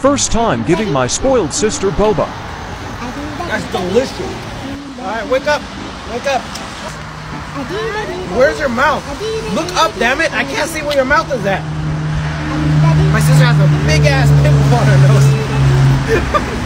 First time giving my spoiled sister boba. That's delicious. All right, wake up. Wake up. Where's your mouth? Look up, damn it. I can't see where your mouth is at. My sister has a big ass pimple on her nose.